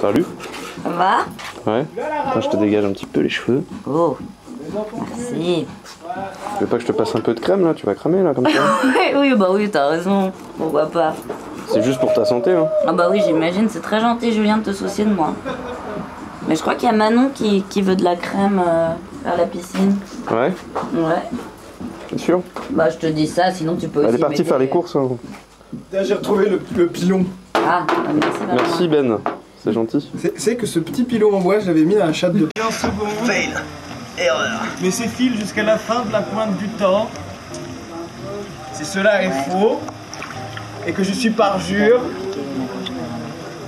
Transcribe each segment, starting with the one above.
Salut. Ça va? Ouais. Attends, je te dégage un petit peu les cheveux. Oh, merci. Tu veux pas que je te passe un peu de crème là? Tu vas cramer là comme ça? Oui, oui, bah oui, t'as raison. Pourquoi pas? C'est juste pour ta santé hein. Ah bah oui, j'imagine, c'est très gentil, Julien, de te soucier de moi. Mais je crois qu'il y a Manon qui, qui veut de la crème euh, à la piscine. Ouais, Ouais. c'est sûr? Bah je te dis ça, sinon tu peux Elle aussi est partie faire les courses. hein. J'ai retrouvé le, le pilon. Ah, bah, merci Benjamin. Merci Ben, c'est gentil. C'est que ce petit pilon en bois, je l'avais mis dans la chatte de 15 secondes. Fail. Erreur. Mais c'est fil jusqu'à la fin de la pointe du temps. Si cela est faux, et que je suis parjure,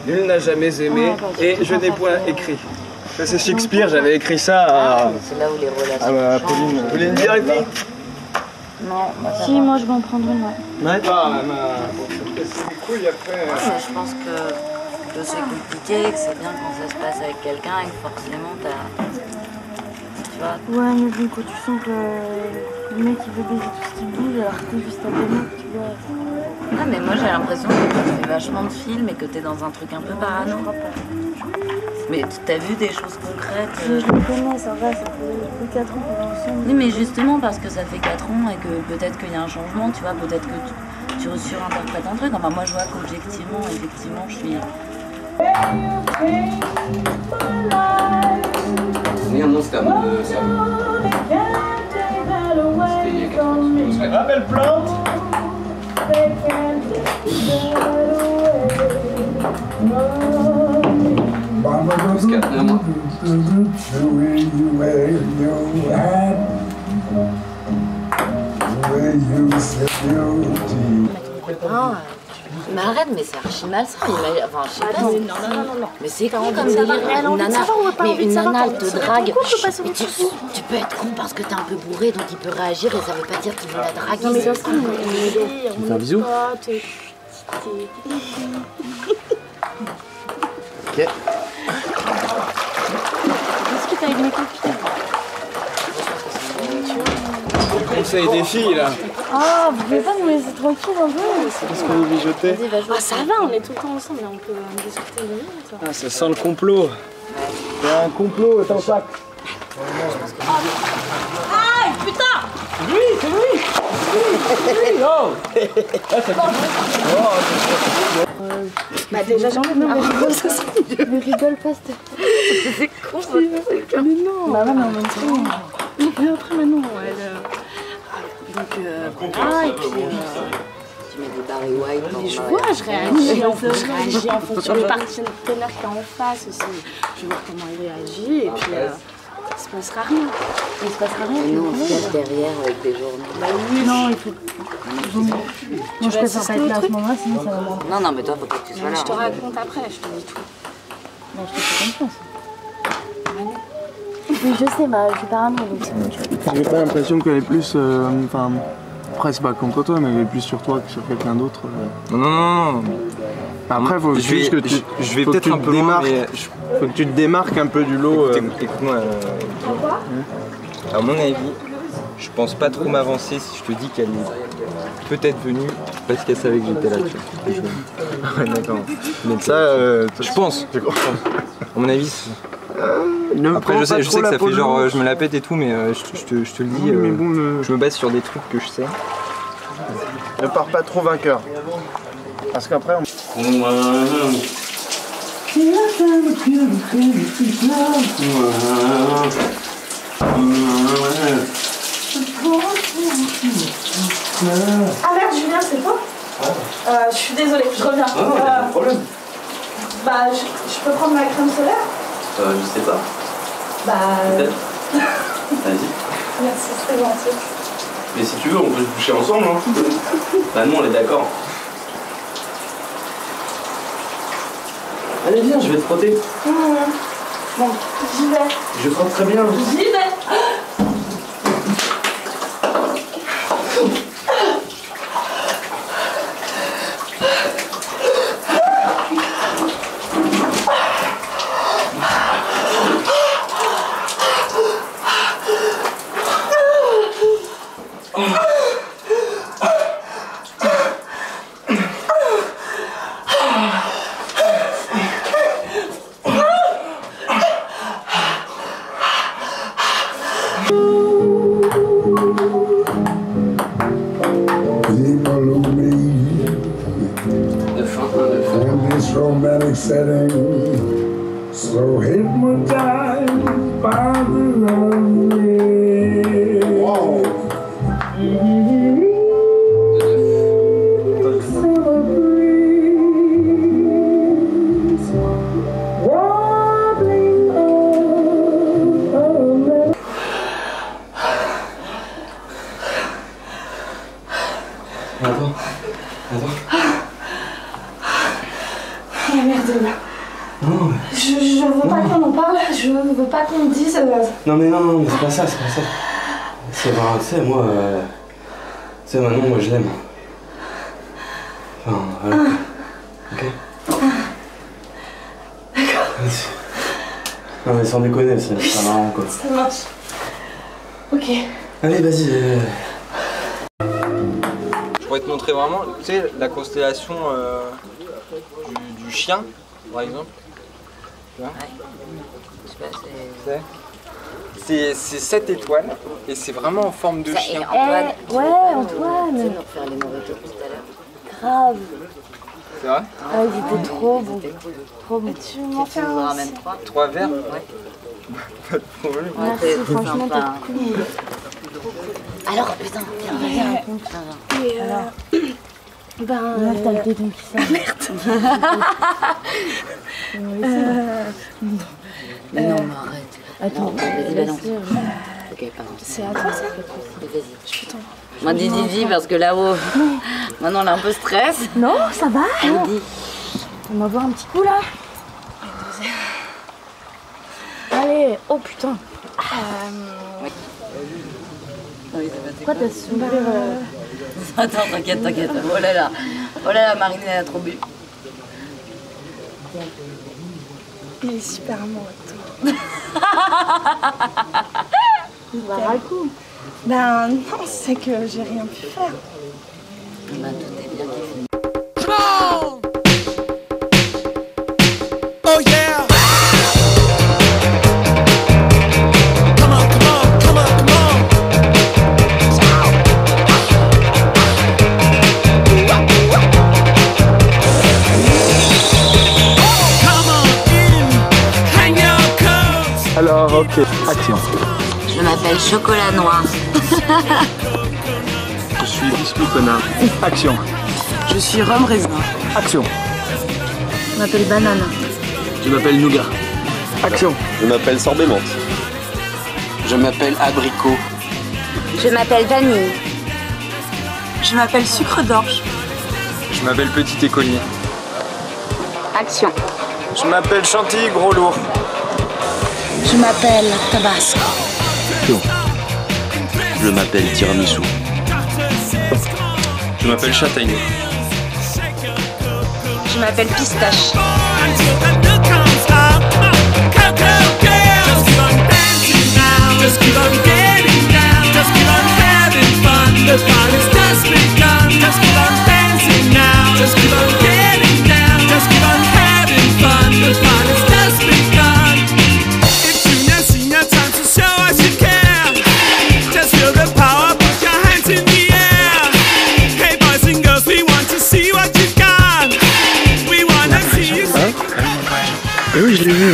nul n'a jamais aimé, et je n'ai point écrit. Ça c'est Shakespeare, j'avais écrit ça à, C'est là où les relations. à ma changent. Pauline. Et puis Non, bah, Si, va. moi je vais en prendre une, ouais. Ouais. Ah, après. Mais je pense que, que c'est compliqué, que c'est bien quand ça se passe avec quelqu'un et que forcément t'as. Tu vois, Ouais, mais bon, quand tu sens que le mec il veut baiser tout ce qui bouge, alors que t'es juste à deux mètres, tu vois. Ah mais moi j'ai l'impression que tu fais vachement de films et que t'es dans un truc un peu parano. Mais t'as vu des choses concrètes Je, euh, je le connais, ça va, ça fait 4 ans qu'on est ensemble. Oui mais justement parce que ça fait 4 ans et que peut-être qu'il y a un changement, tu vois, peut-être que tu, tu surinterprètes un truc. Enfin moi je vois qu'objectivement, effectivement, je suis. Ni un Amsterdam de ça. C'était il y a 4 ans. Rappel plante. Jusqu'à un mois. Non, mais arrête, mais c'est archi malsain. imagine- Enfin, je sais pas. c'est- Mais c'est con comme délire. Une nana, mais une nana, elle te drague. Mais tu, tu peux être con parce que t'es un peu bourré, donc il peut réagir et ça veut pas dire qu'il veut la draguer. Non, mais c'est ça, con. on fais un bisou T'es- Ok. Qu'est-ce que t'as avec mes copines Conseil des filles là. Ah, vous pouvez pas nous laisser tranquille un peu Qu'est-ce que vous jouer. Ah, ça va, on est tout le temps ensemble, on peut en discuter de minutes. Ah, ça sent le complot. Il y a un complot, attends sac. Bah, déjà, non, mais rigole, ça c'est Mais rigole pas, c'était. C'est con, votre truc. Mais non Bah, ouais, mais en même temps. Mais après, maintenant, elle. Donc, euh, voilà, et puis. euh, Tu mets des Barry White dans Mais je vois, je réagis, en, je réagis en fonction du partenaire qui est en face aussi. Je vais voir comment il réagit et puis euh, il se passera rien. Il se passera rien. Et nous, on se cache derrière avec des journaux. Bah oui, non, il faut. Moi, je préfère pas être là à ce moment-là, sinon ça va Non, non, mais toi, faut pas que tu sois là. Je te hein. raconte après, je te dis tout. Non, je te fais confiance. Oui, je sais, bah, je suis parano, donc c'est. J'ai pas l'impression qu'elle est plus. euh, Enfin. après, c'est pas contre toi, mais elle est plus sur toi que sur quelqu'un d'autre. euh. Non, non, non. Après, faut Je vais- juste que tu. je- je vais faut que peut-être tu un te peu loin, démarques. mais je- Faut que tu te démarques un peu du lot. euh, Écoute- Écoute-moi. euh, à mon avis, je pense pas trop m'avancer si je te dis qu'elle est peut-être venue parce qu'elle savait que j'étais là. tu vois. Ouais, D'accord. Mais ça, euh, Je pense. je pense. À mon avis. Ne Après, je sais, pas je sais que ça fait de genre euh, je me la pète et tout, mais euh, je, je te, je te le dis. Oui, mais euh, bon, Je me base sur des trucs que je sais. ne pars pas trop vainqueur. Parce qu'après, on... Ah merde, Julien, c'est toi? Euh, Je suis désolée, je reviens. Euh, problème. bah, je, je peux prendre ma crème solaire? Euh, je sais pas. Bah, Peut-être. Vas-y. merci, c'est gentil. Mais si tu veux, on peut se coucher ensemble. Hein. Bah, nous, on est d'accord. Allez, viens, je vais te frotter. Mmh. Bon, j'y vais. Je frotte très bien. J'y vais. this romantic setting. so hypnotized by the love. Whoa. Mm -hmm. Non mais non, non, mais c'est pas ça, c'est pas ça. C'est vraiment, tu sais, moi, euh, tu sais, Manon, moi je l'aime. Enfin, voilà. Ok Non mais sans déconner, c'est c'est marrant quoi. Ça marche. Ok. Allez, vas-y. euh, Je pourrais te montrer vraiment, tu sais, la constellation euh, du, du chien, par exemple. Tu vois Je sais pas, c'est- C'est c'est sept étoiles et c'est vraiment en forme de Ça, et chien. Antoine, Eh, ouais, tu sais Antoine. nous refaire les mauvais tours tout à l'heure. Grave. C'est vrai Ah, ils étaient trop bons. Trop bons. Tu m'en fais un aussi. trois Trois verres Ouais. Pas de problème. Ouais, Merci, franchement, t'es cool. Alors, putain, viens, viens. Viens, viens. Ben, Là, t'as le téton qui sort. Mais arrête. Attends, vas-y, balance. Ok, pardon. C'est à toi ça Vas-y. Moi, dis, dis, dis, parce que là-haut, maintenant, on a un peu stress. Non, ça va. On va voir un petit coup là. Allez, oh putain. Oui, c'est pas Pourquoi t'as soulevé euh, Attends, t'inquiète, t'inquiète. Oh là là. Oh là là, Marine, elle a trop bu. Il est super amoureux. Bah, raconte. Ben non, c'est que j'ai rien pu faire. Bah, tout est bien qui Action. Je m'appelle Chocolat Noir. Je suis biscuit connard. Action. Je suis Rome Raisin. Action. Je m'appelle Banane. Je m'appelle Nougat. Action. Je m'appelle Sorbet Menthe. Je m'appelle Abricot. Je m'appelle Vanille. Je m'appelle Sucre d'Orge. Je m'appelle Petit Écolier. Action. Je m'appelle Chantilly Gros Lourd. Je m'appelle Tabasco. Je m'appelle Tiramisu. Je m'appelle Châtaigne. Je m'appelle Pistache. Just keep on dancing now. Just keep on Mais oui, je l'ai vu,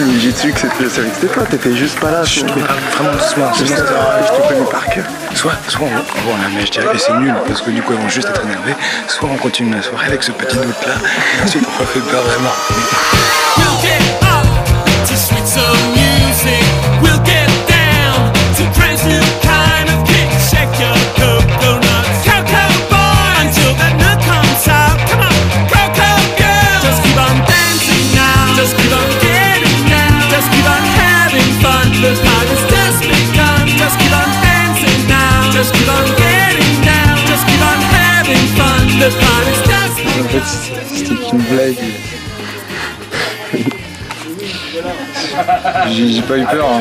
mais j'ai su que c'était- je savais que c'était toi, t'étais juste pas là. Je trouvais vraiment doucement, je te connais par cœur. Soit, soit on, bon, là, mais je dirais que c'est nul parce que du coup, ils vont juste être énervés. Soit on continue la soirée avec ce petit doute là, et ensuite on refait peur vraiment. J'ai pas eu peur. hein.